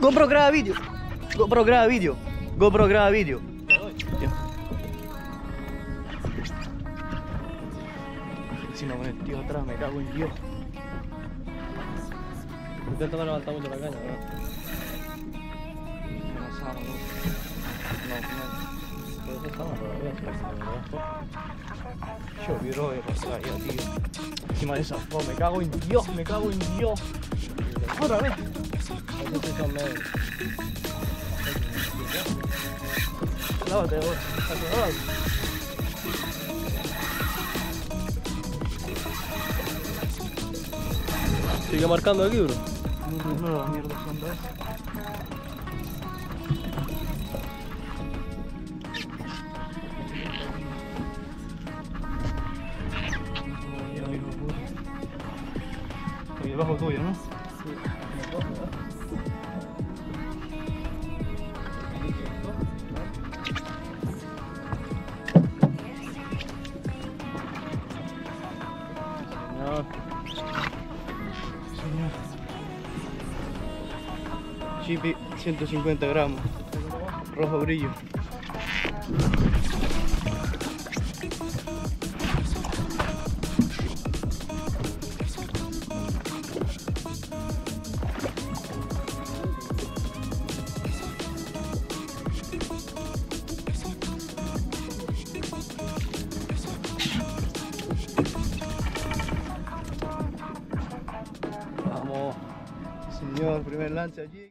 GoPro graba vídeo. GoPro graba vídeo. GoPro graba vídeo. Encima con el tío atrás, me cago en Dios. Intenta no levantar mucho la caña, Llovió de pasar tío. Encima de esa oh, me cago en Dios, me cago en Dios. Otra vez. Lávate. Lávate. Sigue marcando aquí, bro. No, no, no, mierda son dos. Debajo tuyo, ¿no? No, Señor. Chipi, 150 gramos. Rojo brillo. Señor, primer lancha allí.